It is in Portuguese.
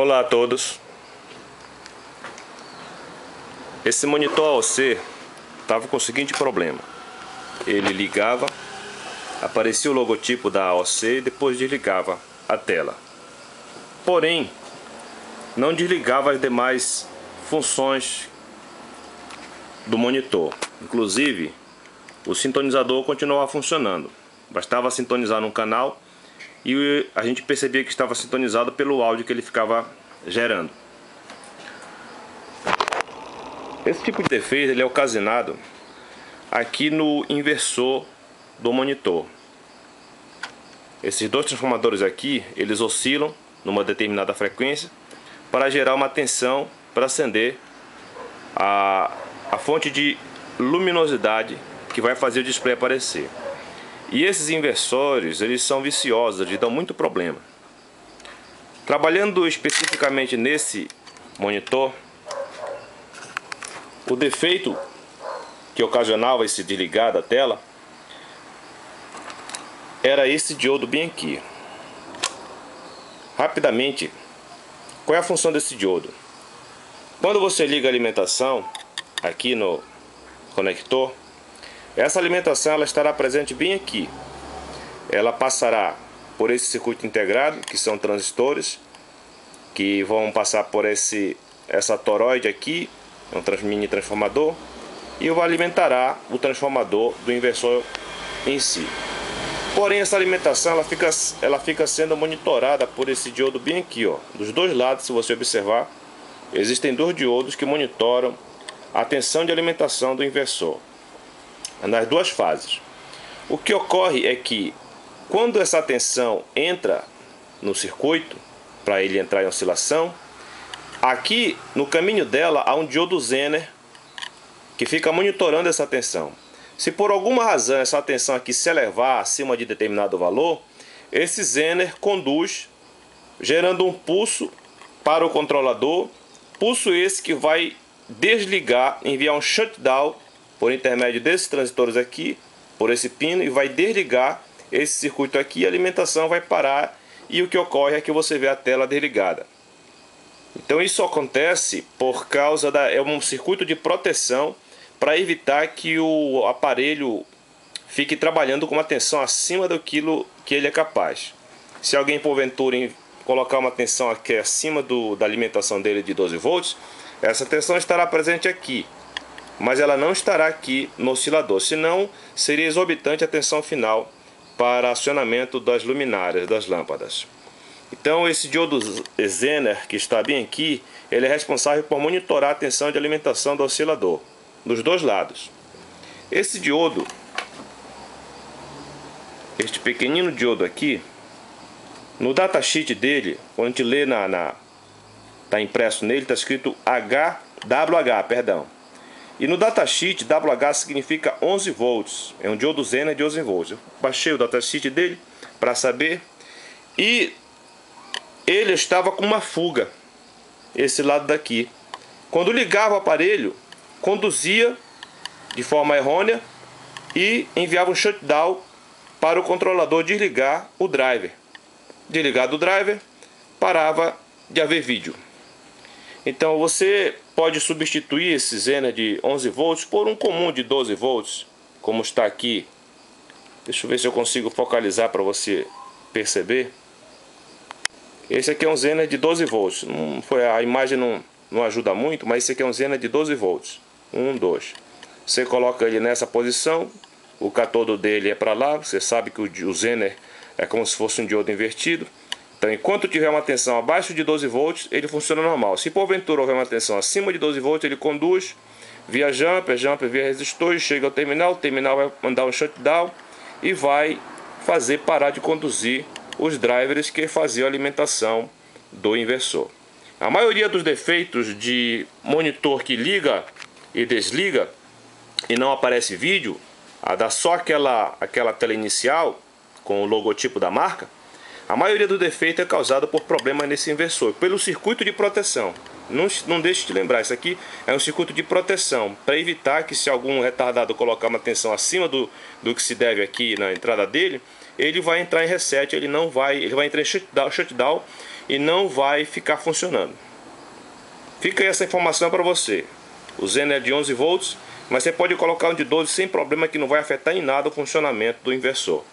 Olá a todos. Esse monitor AOC estava com o seguinte problema. Ele ligava, aparecia o logotipo da AOC e depois desligava a tela. Porém, não desligava as demais funções do monitor. Inclusive, o sintonizador continuava funcionando. Bastava sintonizar num canal e a gente percebia que estava sintonizado pelo áudio que ele ficava gerando. Esse tipo de defeito ele é ocasionado aqui no inversor do monitor. Esses dois transformadores aqui, eles oscilam numa determinada frequência para gerar uma tensão para acender a, a fonte de luminosidade que vai fazer o display aparecer. E esses inversores, eles são viciosos, eles dão muito problema. Trabalhando especificamente nesse monitor, o defeito que ocasionava esse desligar da tela era esse diodo bem aqui. Rapidamente, qual é a função desse diodo? Quando você liga a alimentação aqui no conector, essa alimentação ela estará presente bem aqui. Ela passará por esse circuito integrado, que são transistores, que vão passar por esse essa toroide aqui, um mini transformador, e alimentará o transformador do inversor em si. Porém, essa alimentação ela fica, ela fica sendo monitorada por esse diodo bem aqui, ó. Dos dois lados, se você observar, existem dois diodos que monitoram a tensão de alimentação do inversor nas duas fases. O que ocorre é que quando essa tensão entra no circuito, para ele entrar em oscilação, aqui no caminho dela há um diodo Zener que fica monitorando essa tensão. Se por alguma razão essa tensão aqui se elevar acima de determinado valor, esse Zener conduz gerando um pulso para o controlador, pulso esse que vai desligar, enviar um shutdown por intermédio desses transitores aqui, por esse pino, e vai desligar esse circuito aqui, a alimentação vai parar e o que ocorre é que você vê a tela desligada. Então isso acontece por causa da é um circuito de proteção para evitar que o aparelho fique trabalhando com uma tensão acima do que ele é capaz. Se alguém porventura colocar uma tensão aqui acima do, da alimentação dele de 12 volts, essa tensão estará presente aqui mas ela não estará aqui no oscilador, senão seria exorbitante a tensão final para acionamento das luminárias das lâmpadas. Então esse diodo Zener que está bem aqui, ele é responsável por monitorar a tensão de alimentação do oscilador, dos dois lados. Esse diodo, este pequenino diodo aqui, no datasheet dele, quando a gente lê na, na tá impresso nele, está escrito HWH, perdão. E no datasheet, WH significa 11 volts. É um diodo Zener de 11 volts. Eu baixei o datasheet dele para saber. E ele estava com uma fuga. Esse lado daqui. Quando ligava o aparelho, conduzia de forma errônea e enviava um shutdown para o controlador desligar o driver. Desligado o driver, parava de haver vídeo. Então você pode substituir esse Zener de 11 volts por um comum de 12 volts, como está aqui. Deixa eu ver se eu consigo focalizar para você perceber. Esse aqui é um Zener de 12 volts. Não foi a imagem não, não ajuda muito, mas esse aqui é um Zener de 12 volts. 1, 2. Você coloca ele nessa posição, o catodo dele é para lá, você sabe que o Zener é como se fosse um diodo invertido. Então, enquanto tiver uma tensão abaixo de 12 volts, ele funciona normal. Se porventura houver uma tensão acima de 12 volts, ele conduz via jumper, jumper via resistor, chega ao terminal, o terminal vai mandar um shutdown e vai fazer parar de conduzir os drivers que faziam a alimentação do inversor. A maioria dos defeitos de monitor que liga e desliga e não aparece vídeo, a dá só aquela, aquela tela inicial com o logotipo da marca, a maioria do defeito é causada por problemas nesse inversor, pelo circuito de proteção. Não, não deixe de lembrar, isso aqui é um circuito de proteção para evitar que se algum retardado colocar uma tensão acima do, do que se deve aqui na entrada dele, ele vai entrar em reset, ele não vai, ele vai entrar em shutdown, shutdown e não vai ficar funcionando. Fica essa informação para você. O Zen é de 11 volts, mas você pode colocar um de 12 sem problema que não vai afetar em nada o funcionamento do inversor.